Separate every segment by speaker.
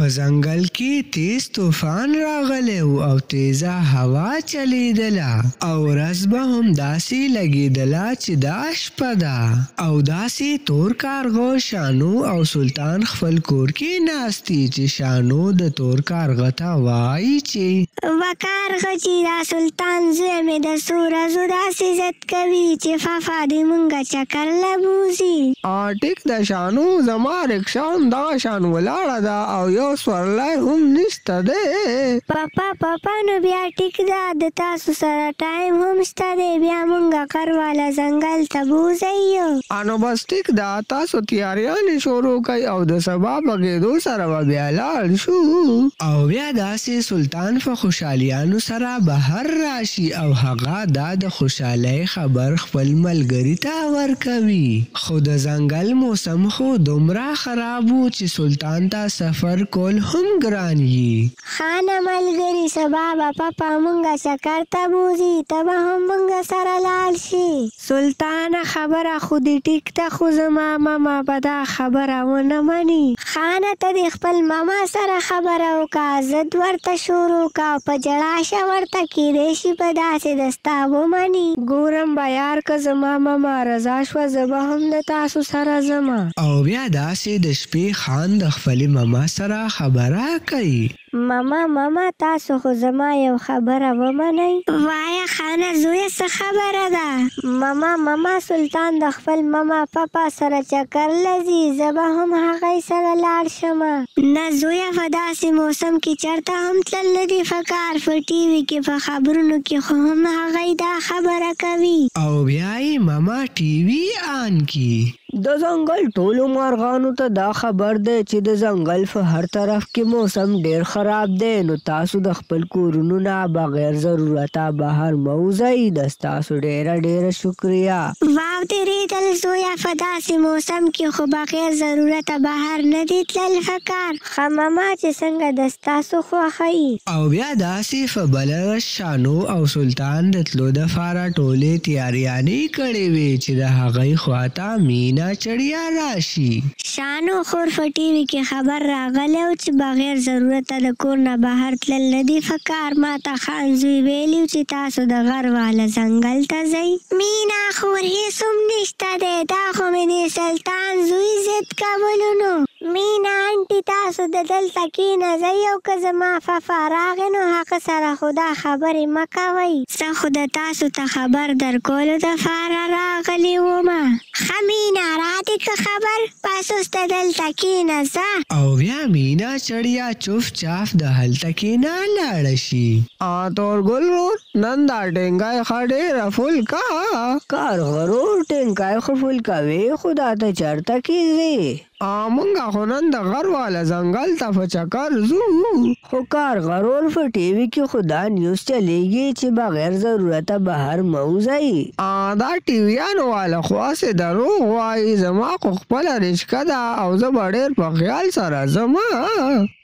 Speaker 1: په ځنګل کې تیز طوفان راغلی و او تیزه هوا چلیدله او ورځ به هم داسې لګیدله چې دا شپه ده او داسې تور کارغه شانو او سلطان خپل کور کې ناست دي چې شانو د تور کارغه ته وایي چې.
Speaker 2: وه کارغه چې دا سلطان زوی مې د څو ورځو داسې زت نصیحت کوی چی فافا دی مونږ چکر له بوزی.
Speaker 1: ټیک ده شانو زما رکشه هم دغه شان ولاړه ده او یو سورلی هم نشته دی.
Speaker 2: پپا پپا نو بیا ټیک ده د تاسو سره ټایم هم شته دی بیا مونږ غر والا ځنګل ته بوزی
Speaker 1: یو. نو بس ټیک ده تاسو تیاریانی شروع کړئ او د سبا په کیدو سره به بیا لاړ شو. او بیا د داسې سلطان په خوشحالیانو سره بهر راشي او هغه دا د خوشحالۍ خبر خپل ملګري ته ورکوي، خو د ځنګل موسم خو دومره خراب و چې سلطان ته سفر کول هم ګران یي.
Speaker 2: خانه ملګري سبا به پپه مونږ چکر ته بوځي ته به هم مونږ سره لاړ شي.
Speaker 3: سلطانه خبره خو دي ټيک ده خو زما ماما به دا خبره ونه مني.
Speaker 2: خانه ته دي خپل ماما سره خبره وکه ضد ورته شروع که او په ژړا شه ورته کيدای شي په داسي د ستا ومني.
Speaker 3: ګورم به يار که زما ماما رضا شوه زه به هم د تاسو سره ځمه.
Speaker 1: او بيا داسي د شپي خان د خپلي ماما سره خبره کوي.
Speaker 2: ماما ماما تاسو خو زما یو خبره ومنئ. وایه خانه زویه څه خبره ده. ماما ماما سلطان د خپل ماما پاپا سره چکر له ځي زه به هم هغی سره لاړ شم. نه زویه په داسی موسم کی چرته هم تلل نه دی فکار په ټی وی کی په خبرونو کی خو هم هغی دا خبره کوی.
Speaker 1: او بیا یی ماما ټی وی آن کی. د ځنګل ټولو مارغانو ته دا خبر دی چې د ځنګل په هر طرف کې موسم ډېر خراب دی، نو تاسو د خپل کورونو نه بغیر ضرورته بهر مه وځئ. د ستاسو ډېره
Speaker 2: ډېره شکریه. واودریدل زویه په داسې موسم کې خو بغیر ضرورته بهر نه دی تلل ښه کار. خممه چې څنګه د ستاسو خوښه يي.
Speaker 1: او بیا داسی فه بل ورځ شانو او سلطان د تلو د فاره ټولی تیاریانی کړی وی چی د هغی خوا ته مینا چړیا راشی.
Speaker 2: شانو خور فه ټی وی کی خبر راغلی وو چی بغیر ضرورته د کور نه بهر تلل ندی فه کار ماته خان زوی ویلی وو چی تاسو د غر واله ځنګل ته ځی. مینا خور هیڅ هم نشته دی دا خو می د سلطان زوی ضد ډیلیټ کولو نو. مینا انټی تاسو د دلته کینځئ او که زما ففا راغی نو هغه سره خو دا خبری مه کوئ. زه خو د تاسو ته خبر درکولو د فاره راغلی ومه. ښه مینا را دی که خبر بس اوس د دلته کینځه.
Speaker 1: او بیا مینا چړیا چوف چاف د هلته کینه لاړه شی. آ تور ګل رور نن دا ټینکای خه ډیره فول کا. کار غرور ټینکای خو فول کوې خو دا ته چرته کې ځې. مونږ خو نن د غر واله ځنګل ته فه چکر ځو. خو کار غرور فه ټی وی کې خو دا نیوز چلیږې چې بغیر ضرورته بهر مه وځی. دا ټی ویانو واله خو هسې دروغ وایی زما خو خپله رچکه ده او زه به ډیر په خیال سره ځم.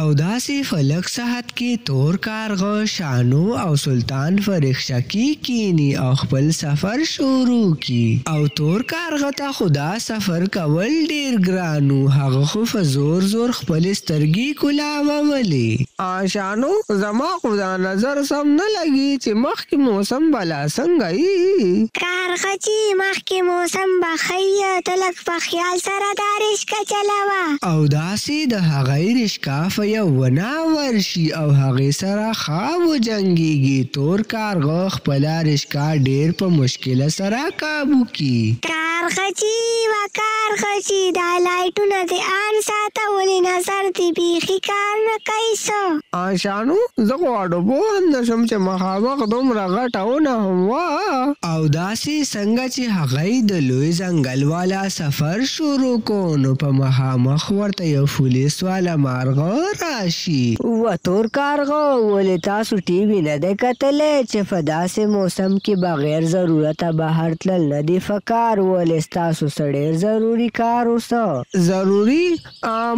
Speaker 1: او داسې فه لږ ساحت کې تور کا. کارغه شانو او سلطان په رکشه کی کینی او خپل سفر شروع کی او تور کارغه ته خو دا سفر کول ډیر ګران وو هغه خو په زور زور خپلی سترګی کولاوولی. آه شانو زما خو دا نظر سم نه لګی چی مخکی موسم به لا څنګه یی.
Speaker 2: کارغه چی مخکی موسم به ښه یی ته لږ په خیال سره دا رشکه چلوه.
Speaker 1: او داسی د هغی رشکه په یو ونه. ورشي او هغې سره ښه وجنګیږي تور کارغه خپله رشکه ډیر په مشکل سره کابو کي.
Speaker 2: کارغه چي وه کارغه چي دا لایټونه دي آن ساته ولي نظر دي بیخي کار نه کوي څه.
Speaker 1: آن شانو زه خو اډو پوه هم نه شوم چي مخامخ دومره غټه ونه هم وه. او داسي څنګه چي هغه یې د لوی ځنګل والا سفر شروع کو نو په مخامخ ورته یو فولیس والا مارغه راشی. و تور کارغه ولی تاسو ټی وی نه دی کتلی چه فه داسی موسم کی بغیر ضرورته بهر تلل نه دی فکار ولی ستاسو سه ډیر ضروری کار اوسه. ضروری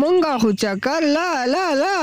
Speaker 1: مونږه خو چکر لا لا لا.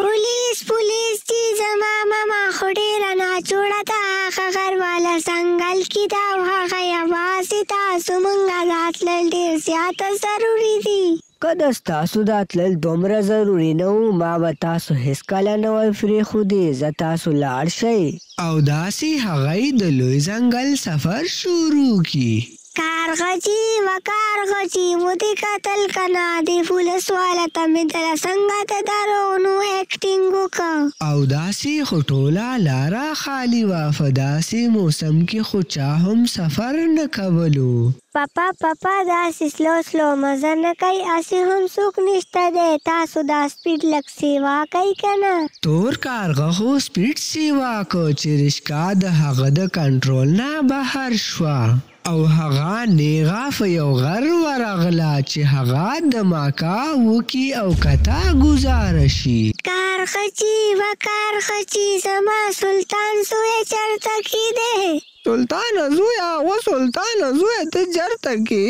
Speaker 2: پولیس پولیس دی زما ماما خو ډیره ناجوړه ده هغه غر واله ځنګل کی ده او هغه یوازی ده زمونږه دا تلل ډیر زیات ضروری دی.
Speaker 1: که د ستاسو دا تلل دومره ضروری نه وو ما به تاسو هیڅکله نه وای فریښودی ځه تاسو لاړ شی. او داسی هغه د لوی ځنګل سفر شروع کی.
Speaker 2: کارغه چي و کارغه چي و دي کتل کنه د پولس والا ته مي دل سنګه د دروغنو اکټينګ وکړ.
Speaker 1: او داسي خو ټوله لاره خالي وه په داسي موسم کي خو چا هم سفر نه کولو.
Speaker 2: پپه پپه داسي سلو سلو مزه نه کوي اسي هم څوک نشته دی تاسو دا سپيډ لږ سیوا کوي کنه.
Speaker 1: تور کارغه خو سپیډ سیوا کړ چې رشکا د هغه د کنټرول نه بهر شوه او هغه نیغه په یو غر ورغله چې هغه دمه کا وکي او کتا ګوزار شي.
Speaker 2: کارغچی وه کارغچی زما سلطان زویه چرته کی دی.
Speaker 1: سلطانه زويه او سلطانه زويه ته جرته کي.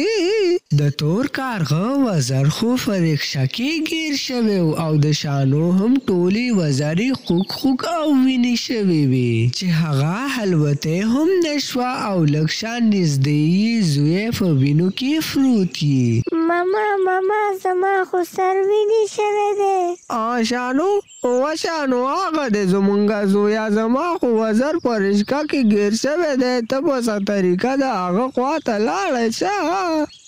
Speaker 1: د تور کارغه وزر خو فريښه کي ګير شوی و او د شانو هم ټولي وزري خوږ خوږ او ويني شوي وي چي هغه هلوتي هم نه شوه او لږ شان نزدې يي زويه په وينو کي فروت يي.
Speaker 2: ماما ماما زما خو سر ويني شوی دی.
Speaker 1: آ شانو په وشه نو هغه دی زمونږ زویه زما خو وزر په رشکه کې ګیر شوی دی ته په څه طریقه د هغه خوا ته لاړی شه.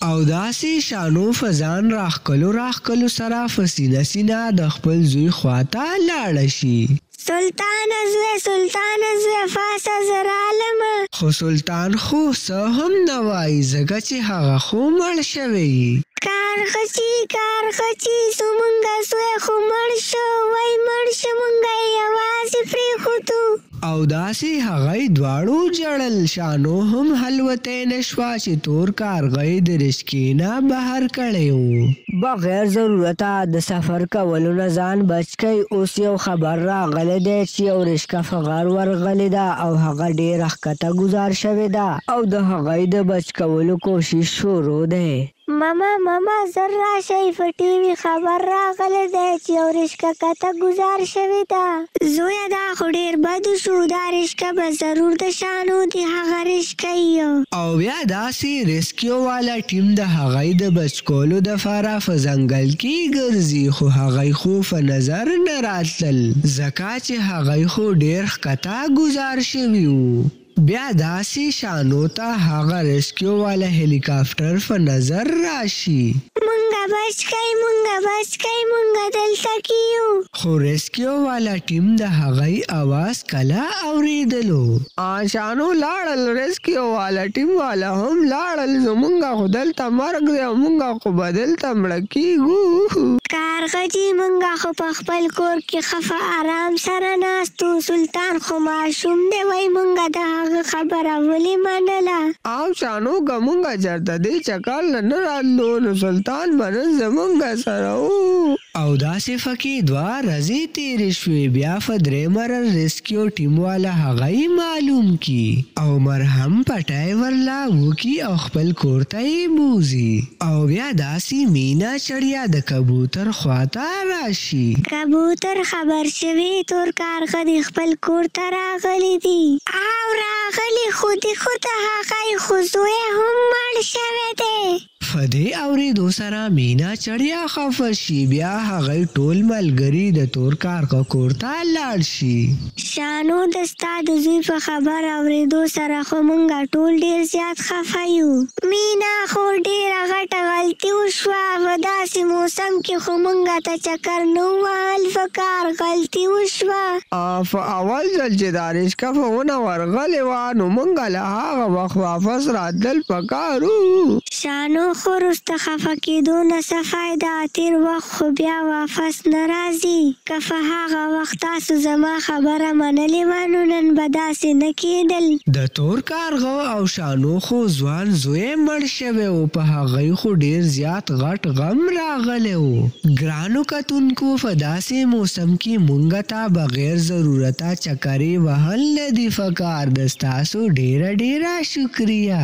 Speaker 1: او داسې شانو په ځان راښکلو راښکلو سره په سینه سینه د خپل زوی خوا ته لاړه شي.
Speaker 2: سلطانه زویه سلطانه زویه فاسه زه رالمه.
Speaker 1: خو سلطان خو څه هم نه وایي ځکه چې هغه خو مړ شوی
Speaker 2: یي. کارغچی کارغچی سو مونږه سوی خو مړ شو وای مړ شو مونږه یې یوازې پرېښودو.
Speaker 1: او داسې هغه یې دواړو ژړل شانو هم هلوتی نه شوه چې تور کارغه یې د رشکې نه بهر کړی و. بغیر ضرورته د سفر کولو نه ځان بچ کړئ اوس یو خبر راغلی دی چې یو رشکه په غر ورغلې ده او هغه ډېره ښکته ګوزار شوې ده او د هغه یې د بچ کولو کوشش شروع دی.
Speaker 2: ماما ماما زر راشئ په ټي وي خبر راغلی دی چې یو رشکه کته ګوزار شوې ده. زویه دا خو ډیر بد شو دا رشکه به ضرور د شانو د هغه رشکه یی.
Speaker 1: او بیا داسی ریسکیو والا ټیم د هغی د بچ کولو دفاره فه ځنګل کی ګرځی خو هغی خو فه نظر نه راتلل ځکا چی هغی خو ډیر ښکته ګوزار شوی وو. بیا داسی شانو ته هغه ریسکیو واله هیلی کافټر فه نظر راشی.
Speaker 2: مونږ بچ کئ مونږ بچ کئ مونږ دلته کی یو.
Speaker 1: خو ریسکیو والا ټیم د هغی اواز کله اوریدلو. آن شانو لاړل ریسکیو والا ټیم واله هم لاړل نو مونږ خو دلته مرګ دی او مونږ خو به دلته مړه کیږو.
Speaker 2: کارغه جی مونږ خو په. خپل کور کې ښه فه ارام سره ناست و، سلطان خو ماشوم دی وای مونږه د هغه خبره ولې منله؟
Speaker 1: افسانو که مونږه چرته دې چکر له نه راتلو نو سلطان به نن زمونږه سره و. او داسې فکې دوه رزې تېرې شوې بیا فه درېمه رز رېسکیو ټیم واله هغه یې معلوم کی او مرهم پټی ورله وکی او خپل کورته یې بوزی او بیا داسې مینه چړیا د کبوتر خواته راشي.
Speaker 2: کبوتر خبر شوي تور کارغه دي خپل کور ته راغلي دي. او راغلي خو دي خو د هغه يې خو زوی هم مړ شوی دی.
Speaker 1: فه دې اورېدو سره مينا چړيا خفه شي بيا هغه ټول ملګري د تور کارغه کور ته لاړ شي.
Speaker 2: شانو د ستا د زوی په خبر اوریدو سره خو مونږ ټول ډیر زیات خفه یو. مینا خو ډیره غټه غلطی وشوه په داسی موسم کی خو مونږ ته چکر نه وو وهل فکار غلطی وشوه.
Speaker 1: په اول ځل چی دا ریشکف ونه ورغلی وه نو مونږ له هغه وخت واپس راتلل پکار وو.
Speaker 2: شانو خو روسته خفه کیدو نه څه فایده تیر وخت وو. خو بیا واپس نه راځي. که په هغه وخت تاسو زما خبره منلې وه نو نن به داسې نه کېدل.
Speaker 1: د تور کارغه او شانو خو ځوان زوی مړ شوی و، په هغوی خو ډېر زیات غټ غم راغلی و. ګرانو کتونکو په داسې موسم کې مونږ ته بغیر ضرورته چکرې وهل نه دي پکار د ستاسو ډېره ډېره شکریه.